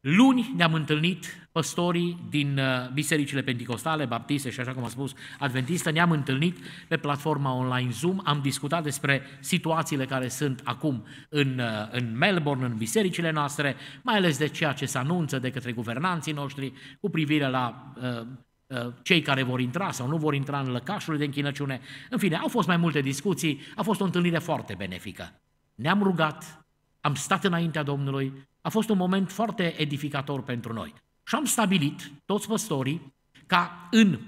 Luni ne-am întâlnit păstorii din uh, bisericile pentecostale, baptiste și așa cum am spus, adventiste, ne-am întâlnit pe platforma online Zoom, am discutat despre situațiile care sunt acum în, uh, în Melbourne, în bisericile noastre, mai ales de ceea ce se anunță de către guvernanții noștri cu privire la uh, uh, cei care vor intra sau nu vor intra în lăcașurile de închinăciune. În fine, au fost mai multe discuții, a fost o întâlnire foarte benefică. Ne-am rugat, am stat înaintea Domnului, a fost un moment foarte edificator pentru noi. Și am stabilit, toți păstorii, ca în,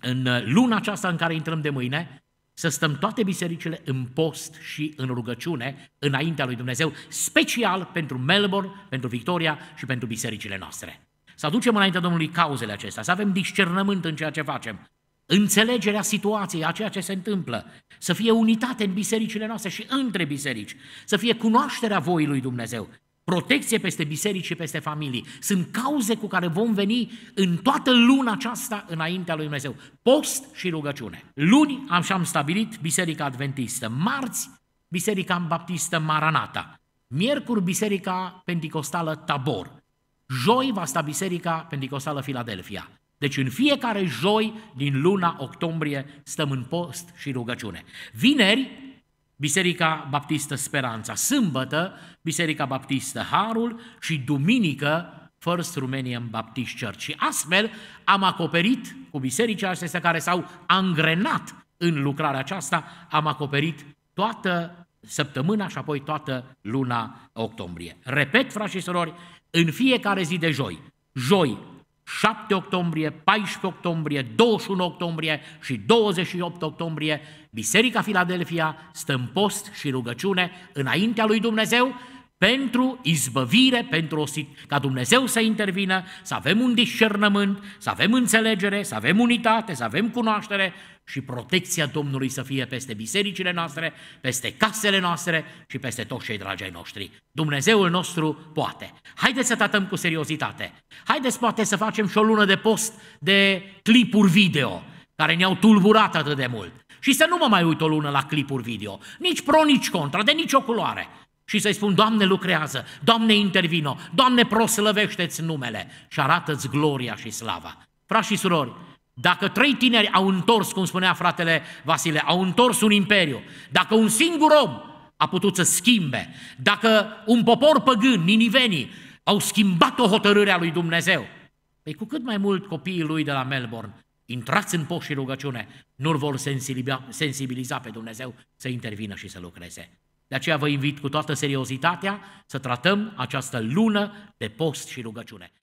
în luna aceasta în care intrăm de mâine, să stăm toate bisericile în post și în rugăciune înaintea lui Dumnezeu, special pentru Melbourne, pentru Victoria și pentru bisericile noastre. Să aducem înaintea Domnului cauzele acestea, să avem discernământ în ceea ce facem, înțelegerea situației, a ceea ce se întâmplă, să fie unitate în bisericile noastre și între biserici, să fie cunoașterea voii lui Dumnezeu, protecție peste biserici și peste familii. Sunt cauze cu care vom veni în toată luna aceasta înaintea lui Dumnezeu. Post și rugăciune. Luni am și-am stabilit Biserica Adventistă, marți Biserica Baptistă Maranata, miercuri Biserica Pentecostală Tabor, joi va sta Biserica Pentecostală Filadelfia. Deci în fiecare joi din luna octombrie stăm în post și rugăciune. Vineri, Biserica Baptistă Speranța, sâmbătă, Biserica Baptistă Harul și duminică, First Romanian Baptist Church. Și astfel am acoperit cu bisericile acestea care s-au angrenat în lucrarea aceasta, am acoperit toată săptămâna și apoi toată luna octombrie. Repet, frați și surori, în fiecare zi de joi, joi 7 octombrie, 14 octombrie, 21 octombrie și 28 octombrie, Biserica Filadelfia stă în post și rugăciune înaintea lui Dumnezeu pentru izbăvire, pentru o, ca Dumnezeu să intervină, să avem un discernământ, să avem înțelegere, să avem unitate, să avem cunoaștere și protecția Domnului să fie peste bisericile noastre, peste casele noastre și peste toți cei dragi ai noștri. Dumnezeul nostru poate. Haideți să tratăm cu seriozitate. Haideți poate să facem și o lună de post de clipuri video care ne-au tulburat atât de mult. Și să nu mă mai uit o lună la clipuri video, nici pro, nici contra, de nicio culoare și să-i spun, Doamne lucrează, Doamne intervino, Doamne proslăvește-ți numele și arată-ți gloria și slava. Frați și surori, dacă trei tineri au întors, cum spunea fratele Vasile, au întors un imperiu, dacă un singur om a putut să schimbe, dacă un popor păgân, ninivenii, au schimbat o hotărâre a lui Dumnezeu, păi cu cât mai mult copiii lui de la Melbourne, intrați în poș și rugăciune, nu vor sensibiliza pe Dumnezeu să intervină și să lucreze. De aceea vă invit cu toată seriozitatea să tratăm această lună de post și rugăciune.